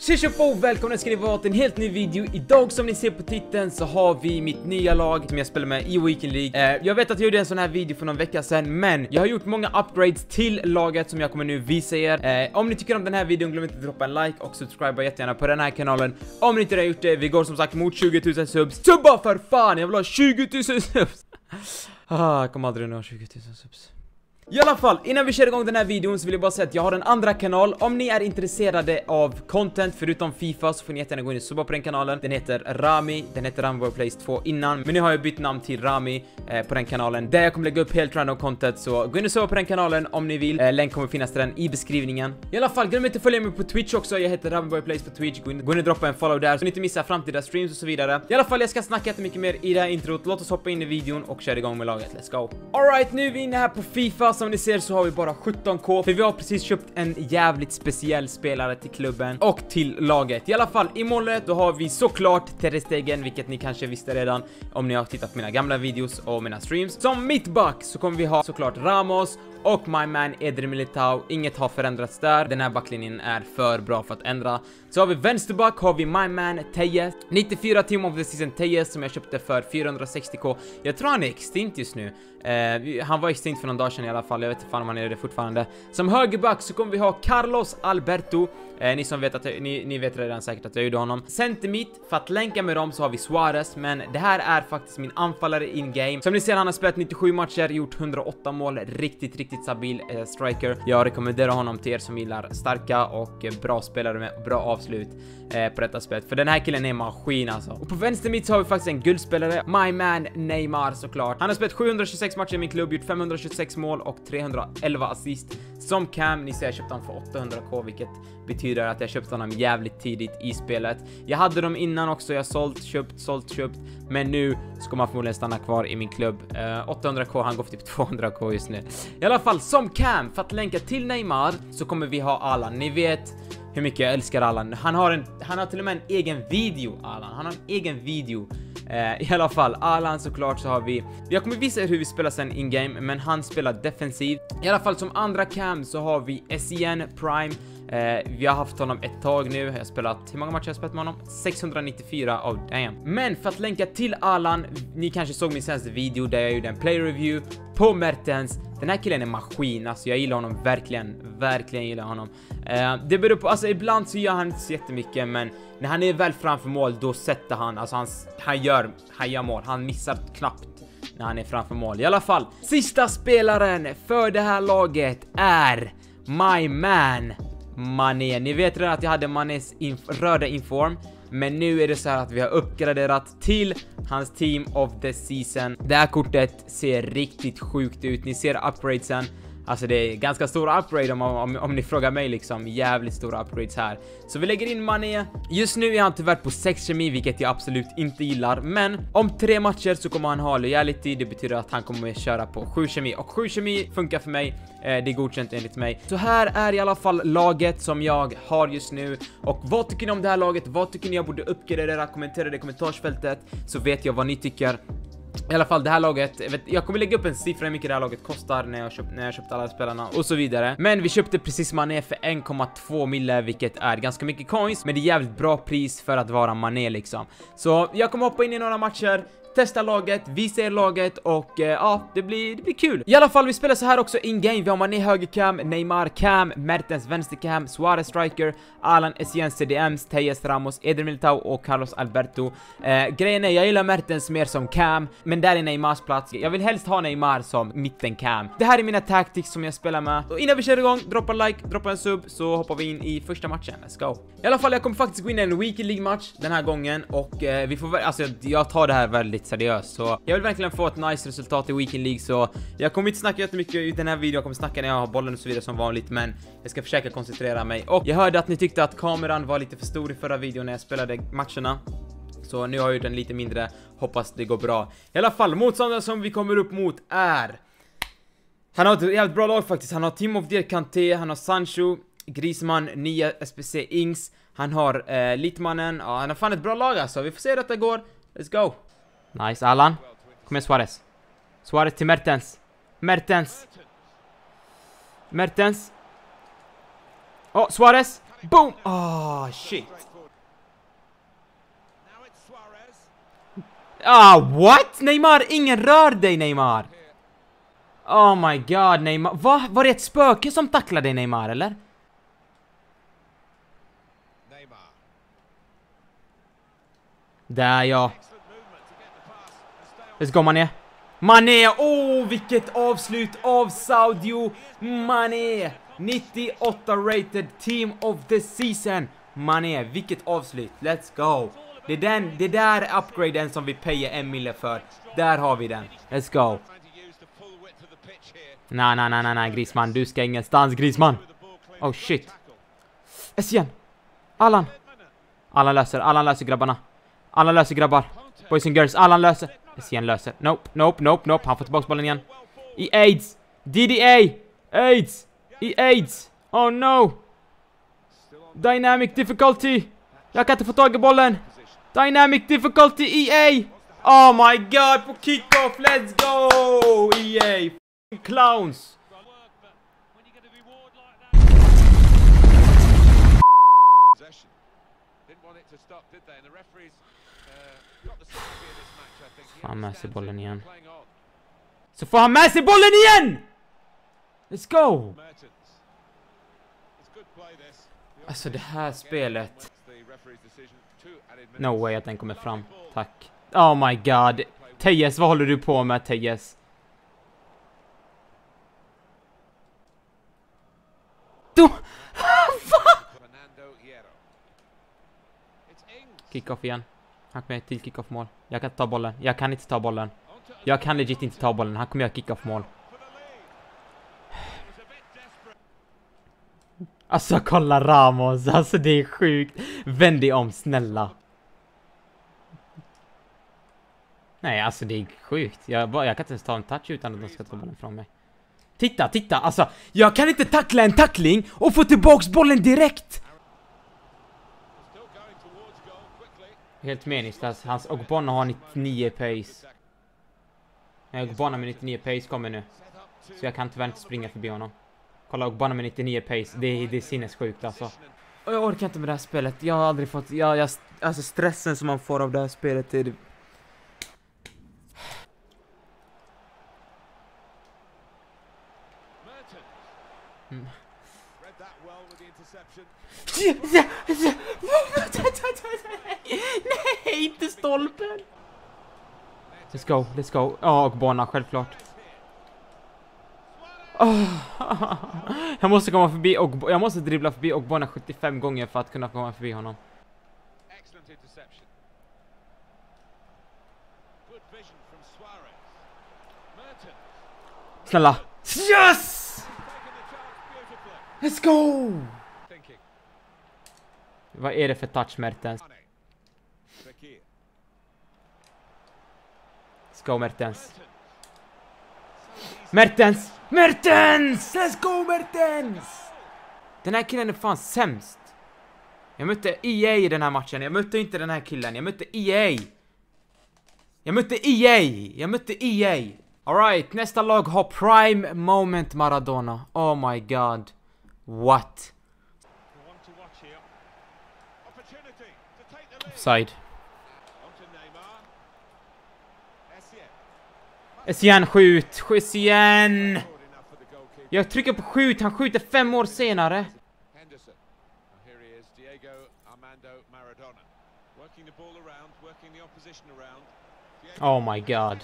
Tjena och välkomna ska ni vara till en helt ny video. Idag som ni ser på titeln så har vi mitt nya lag som jag spelar med i Weekend League. Eh, jag vet att jag gjorde en sån här video för någon vecka sedan, men jag har gjort många upgrades till laget som jag kommer nu visa er. Eh, om ni tycker om den här videon, glöm inte att droppa en like och subscriba jättegärna på den här kanalen. Om ni inte redan gjort det, vi går som sagt mot 20 000 subs. Subba för fan! Jag vill ha 20 000 subs! ah, jag kommer aldrig nå 20 000 subs. I alla fall, innan vi kör igång den här videon så vill jag bara säga att jag har en andra kanal. Om ni är intresserade av content förutom FIFA så får ni jättegärna gå in och subba på den kanalen. Den heter Rami, den heter Rambo Place 2 innan, men nu har jag bytt namn till Rami eh, på den kanalen där jag kommer lägga upp helt random content så gå in och subba på den kanalen om ni vill. Eh, länk kommer finnas till den i beskrivningen. I alla fall, glöm inte att följa mig på Twitch också. Jag heter Rambo Place på Twitch. Gå in, gå in och droppa en follow där så ni inte missar framtida streams och så vidare. I alla fall, jag ska snacka jättemycket mer i det här introt. Låt oss hoppa in i videon och köra igång med laget. Let's go! Alright, nu är vi inne här på FIFA. Alltså, Som ni ser så har vi bara 17k, för vi har precis köpt en jävligt speciell spelare till klubben och till laget. I alla fall, i målet då har vi såklart Ter Stegen, vilket ni kanske visste redan om ni har tittat på mina gamla videos och mina streams. Som mittback så kommer vi ha såklart Ramos och my man Eder Militao. Inget har förändrats där. Den här backlinjen är för bra för att ändra. Så har vi vänsterback har vi my man Tejes. 94 team of the season Tejes som jag köpte för 460k. Jag tror han är extinct just nu. Eh, han var extinct för någon dag sedan i alla fall. Jag vet inte fan om han är det fortfarande. Som högerback så kommer vi ha Carlos Alberto. Eh, ni som vet att jag, ni, ni vet redan säkert att jag gjorde honom. Centimit, för att länka med dem så har vi Suarez, men det här är faktiskt min anfallare in game. Som ni ser han har spelat 97 matcher, gjort 108 mål, riktigt, riktigt riktigt stabil eh, striker. Jag rekommenderar honom till er som gillar starka och eh, bra spelare med bra avslut eh, på detta spelet, för den här killen är maskin alltså. Och på vänster mitt så har vi faktiskt en guldspelare, my man Neymar såklart. Han har spelat 726 matcher i min klubb, gjort 526 mål och 311 assist. Som Cam, ni ser jag köpte honom för 800k, vilket betyder att jag köpte honom jävligt tidigt i spelet. Jag hade dem innan också, jag sålt, köpt, sålt, köpt, men nu ska man förmodligen stanna kvar i min klubb. Eh, 800k, han går för typ 200k just nu. I alla fall, som Cam, för att länka till Neymar så kommer vi ha Alan. Ni vet hur mycket jag älskar Allan. Han har en, han har till och med en egen video, Allan. Han har en egen video. Eh, I alla fall, Allan såklart så har vi... Jag kommer visa er hur vi spelar sen in-game, men han spelar defensivt. I alla fall som andra cam så har vi SEN Prime. Eh, vi har haft honom ett tag nu, jag har spelat, hur många matcher har jag spelat med honom? 694 av oh, damn. Men för att länka till Allan, ni kanske såg min senaste video där jag gjorde en play review på Mertens. Den här killen är maskin, alltså jag gillar honom verkligen, verkligen gillar honom. Eh, det beror på, alltså ibland så gör han inte så jättemycket, men när han är väl framför mål, då sätter han, alltså han, han gör, han gör mål, han missar knappt när han är framför mål. I alla fall, sista spelaren för det här laget är my man Mané. Ni vet redan att jag hade Manés inf röda inform, men nu är det så att vi har uppgraderat till hans team of the season. Det här kortet ser riktigt sjukt ut. Ni ser upgradesen. Alltså det är ganska stora upgrade om, om, om ni frågar mig liksom. Jävligt stora upgrades här. Så vi lägger in Mané. Just nu är han tyvärr på 6 kemi, vilket jag absolut inte gillar. Men om tre matcher så kommer han ha loyalty. Det betyder att han kommer köra på 7 kemi. Och 7 kemi funkar för mig. Eh, det är godkänt enligt mig. Så här är i alla fall laget som jag har just nu. Och vad tycker ni om det här laget? Vad tycker ni jag borde uppgradera? Kommentera det i kommentarsfältet så vet jag vad ni tycker. I alla fall det här laget, jag, vet, jag kommer lägga upp en siffra hur mycket det här laget kostar när jag, köpt, när jag köpte alla spelarna och så vidare. Men vi köpte precis Mané för 1,2 mille vilket är ganska mycket coins, men det är jävligt bra pris för att vara Mané liksom. Så jag kommer hoppa in i några matcher, testa laget, vi ser laget och eh, ja, det blir, det blir kul. I alla fall, vi spelar så här också in-game. Vi har Mané högercam, Neymar cam, Mertens vänstercam, Suarez striker, Alan Essien CDMs, Tejas Ramos, Eder Militao och Carlos Alberto. Eh, grejen är, jag gillar Mertens mer som cam, men där är Neymars plats. Jag vill helst ha Neymar som mitten-cam. Det här är mina tactics som jag spelar med. Och innan vi kör igång, droppa like, droppa en sub, så hoppar vi in i första matchen. Let's go. I alla fall, jag kommer faktiskt gå in i en Weekly League-match den här gången och eh, vi får väl, alltså jag tar det här väldigt seriöst, så jag vill verkligen få ett nice resultat i Weekend League, så jag kommer inte snacka jättemycket i den här videon, jag kommer snacka när jag har bollen och så vidare som vanligt, men jag ska försöka koncentrera mig. Och jag hörde att ni tyckte att kameran var lite för stor i förra videon när jag spelade matcherna. Så nu har jag gjort den lite mindre, hoppas det går bra. I alla fall, motståndaren som vi kommer upp mot är... Han har ett jävligt bra lag faktiskt, han har Team of Deer Kanté, han har Sancho, Grisman, nya SPC Ings, han har eh, Litmanen, ja han har fan ett bra lag alltså, vi får se hur detta går. Let's go! Nice, Allan. Kom igen Suarez. Suarez till Mertens. Mertens. Mertens. Åh, oh, Suarez! Boom! Ah, shit. Ah, what? Neymar, ingen rör dig Neymar! Oh my god Neymar, va? Var det ett spöke som tacklade dig Neymar eller? Där ja. Let's go Mané. Mané, åh oh, vilket avslut av Saudio Mané! 98 rated team of the season. Mané, vilket avslut. Let's go. Det är den, det där är upgraden som vi payar en mille för. Där har vi den. Let's go. Nej, nej, nej, nej, nej, Grisman. Du ska ingenstans, Grisman. Oh shit. Essien. Allan. Allan löser, Allan löser grabbarna. Allan löser grabbar. Boys and girls, Allan löser. Essien löser. Nope, nope, nope, nope. Han får tillbaka bollen igen. I AIDS. DDA. AIDS. I AIDS. Oh no. Dynamic difficulty. Jag kan inte få tag i bollen. Dynamic difficulty EA. Oh my god, på kickoff. Let's go! EA. Clowns. Får han med sig bollen igen? Så får han med sig bollen igen! Let's go! Alltså det här spelet. No way att den kommer fram. Tack. Oh my god. Tejes, vad håller du på med Tejes? Du... Kickoff igen. Han kommer till kickoff mål. Jag kan inte ta bollen. Jag kan inte ta bollen. Jag kan legit inte ta bollen. Han kommer göra kickoff mål. Alltså kolla Ramos, alltså det är sjukt. Vänd dig om, snälla. Nej, alltså det är sjukt. Jag, bara, jag kan inte ens ta en touch utan att de ska ta bollen från mig. Titta, titta, alltså jag kan inte tackla en tackling och få tillbaks bollen direkt! Helt meningslöst. Hans Ogbonna har 99 pace. Ogbonna med 99 pace kommer nu. Så jag kan tyvärr inte springa förbi honom. Kolla Ogbonna med 99 pace. Det, är, det är sinnessjukt alltså. Och jag orkar inte med det här spelet. Jag har aldrig fått... Jag, jag, alltså stressen som man får av det här spelet är... Mm. Nej, inte stolpen! Let's go, let's go. Ja, och Bona, självklart. Oh. Jag måste komma förbi och jag måste dribbla förbi Ogbonna 75 gånger för att kunna komma förbi honom. Snälla. Yes! Let's go! Vad är det för touch Mertens? Let's go Mertens. Mertens! Mertens! Let's go Mertens! Den här killen är fan sämst. Jag mötte EA i den här matchen. Jag mötte inte den här killen. Jag mötte EA. Jag mötte EA. Jag mötte EA. Alright, nästa lag har Prime Moment Maradona. Oh my god. What? Offside. Essien skjut! Essien! Jag trycker på skjut, han skjuter fem år senare. Oh my god.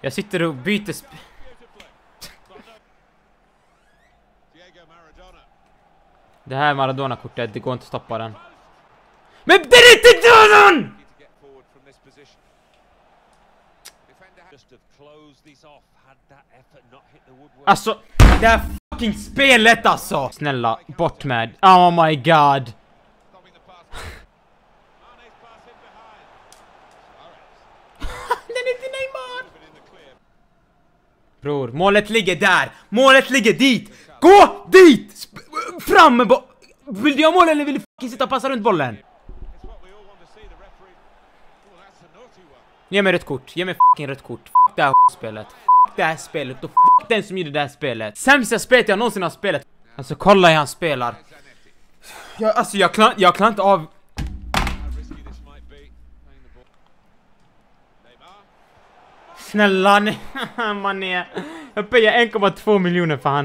Jag sitter och byter sp Det här Maradona-kortet, det går inte att stoppa den. Men det är inte dörren! Alltså, det här fucking spelet alltså! Snälla, bort med. Oh my god. Den är till Neymar! Bror, målet ligger där! Målet ligger dit! Gå dit! Sp fram med bollen! Vill du göra mål eller vill du fucking sitta och passa runt bollen? Ge mig rött kort, ge mig fucking rött kort. Fuck det här spelet. Fuck det här spelet och fuck den som gjorde det här spelet. Sämsta spelet jag någonsin har spelat. Alltså kolla hur han spelar. Jag, alltså jag klarar jag klarar inte av... Snälla man är... Jag payar 1,2 miljoner för han.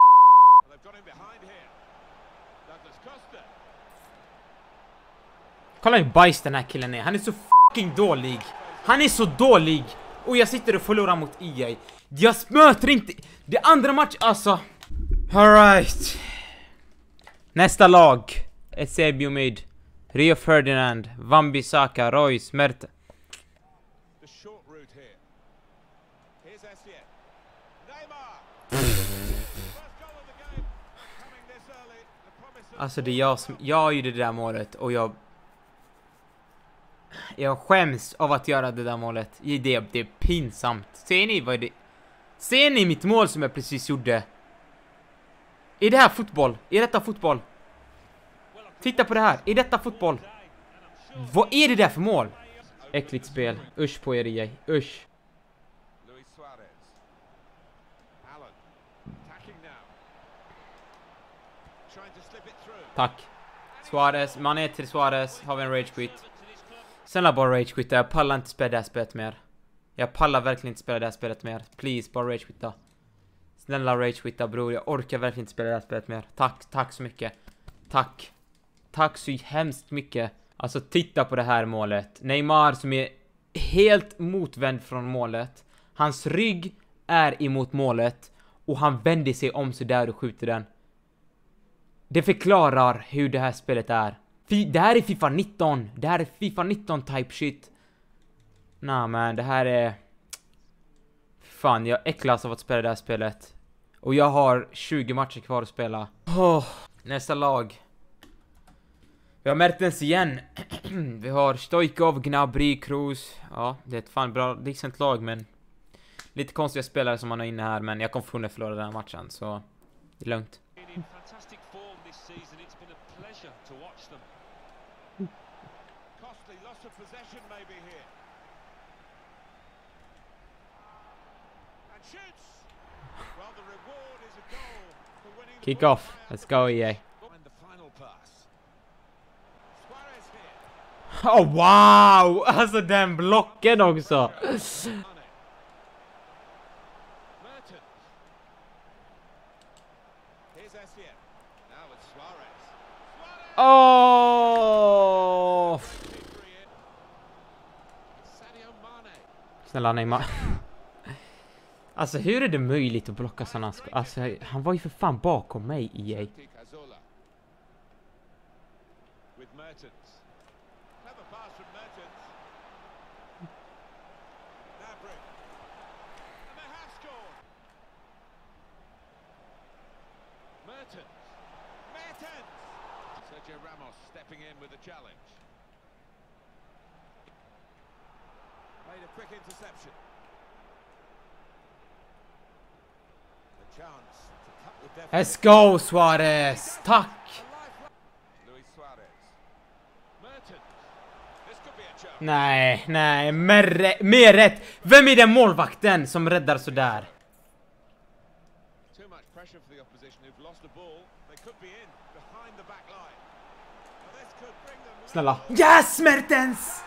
Kolla hur bajs den här killen är. Han är så fucking dålig. Han är så dålig. Och jag sitter och förlorar mot EA. Jag möter inte... Det andra match, alltså. Alright. Nästa lag. Eusebio Mid. Rio Ferdinand. Van Saka, Royce, Mert. Alltså det är jag som... Jag gjorde det där målet och jag... Jag skäms av att göra det där målet. Det, det är pinsamt. Ser ni vad det... Ser ni mitt mål som jag precis gjorde? Är det här fotboll? Är detta fotboll? Titta på det här. Är detta fotboll? Vad är det där för mål? Äckligt spel. Usch på er EA. Usch. Tack. Suarez, är till Suarez, har vi en rage quit. Snälla bara ragequitta, jag pallar inte spela det här spelet mer. Jag pallar verkligen inte spela det här spelet mer. Please, bara ragequitta. Snälla ragequitta bror, jag orkar verkligen inte spela det här spelet mer. Tack, tack så mycket. Tack. Tack så hemskt mycket. Alltså titta på det här målet. Neymar som är helt motvänd från målet. Hans rygg är emot målet och han vänder sig om så där och skjuter den. Det förklarar hur det här spelet är. Fy, det här är Fifa 19. Det här är Fifa 19 type shit. Nah men det här är... Fan, jag äcklas av att spela det här spelet. Och jag har 20 matcher kvar att spela. Oh, nästa lag. Vi har Mertens igen. vi har Stoikov, Gnabry, Kroos. Ja, det är ett fan bra, decent lag men... Lite konstiga spelare som man har inne här men jag kommer förmodligen förlora den här matchen så... Det är lugnt. season. It's been a pleasure to watch them. Costly loss of possession maybe here. And shoots. Well, the reward is a goal for winning. Kick off. Let's go, EA. Oh wow! That's Alltså den blocken också! Oh! Snälla Neymar. Alltså hur är det möjligt att blocka sådana skott? Alltså han var ju för fan bakom mig EA. Mertens. Sergio Ramos stepping in with the challenge. Made a quick interception. Let's go Suarez! Tack! Nej, nej, mer, mer rätt! Vem är den målvakten som räddar sådär? Snälla. Yes, Mertens!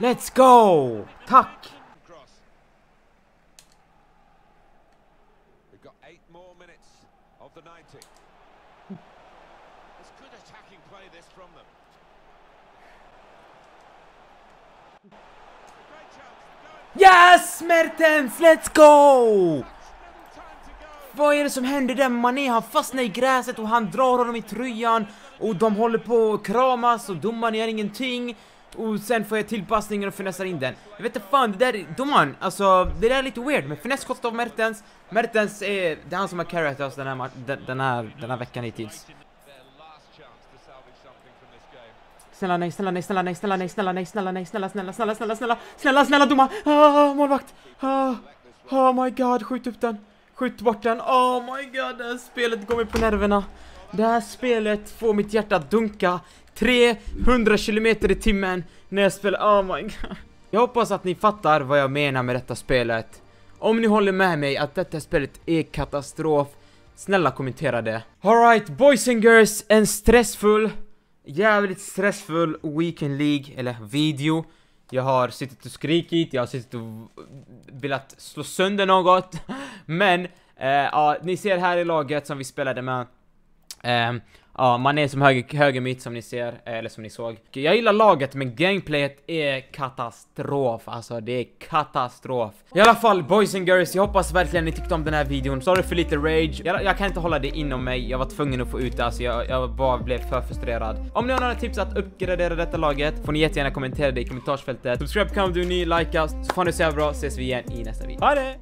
Let's go! Tack! Yes! Mertens! Let's go! Vad är det som händer där Mané? Han fastnar i gräset och han drar honom i tröjan och de håller på att kramas och domaren gör ingenting och sen får jag tillpassningen och finessar in den. Jag vet inte fan, det där, domaren, alltså det där är lite weird, men finess kostar av Mertens. Mertens är, det är han som har carryat oss den här, den, den här, den här veckan hittills. Snälla nej, snälla nej, snälla nej, snälla nej, snälla nej, snälla nej, snälla, snälla, snälla, snälla, snälla, snälla, snälla domaren! Ah, målvakt! Ah, oh my god, skjut upp den! Skjut bort den! Oh my god, det här spelet går mig på nerverna! Det här spelet får mitt hjärta att dunka 300 km i timmen när jag spelar, oh my god. Jag hoppas att ni fattar vad jag menar med detta spelet. Om ni håller med mig att detta spelet är katastrof, snälla kommentera det. Alright, boys and girls, en stressfull, jävligt stressfull Weekend League, eller video. Jag har suttit och skrikit, jag har suttit och velat slå sönder något, men, eh, ja, ni ser här i laget som vi spelade med, eh, Ja, man är som höger, höger mitt som ni ser, eller som ni såg. Jag gillar laget, men gameplayet är katastrof. Alltså, det är katastrof. I alla fall, boys and girls, jag hoppas verkligen ni tyckte om den här videon. Sorry för lite rage. Jag, jag kan inte hålla det inom mig. Jag var tvungen att få ut det, alltså jag, jag bara blev för frustrerad. Om ni har några tips att uppgradera detta laget, får ni jättegärna kommentera det i kommentarsfältet. Subscribe kan du ny, likea, så får ni se bra, ses vi igen i nästa video. Ha det!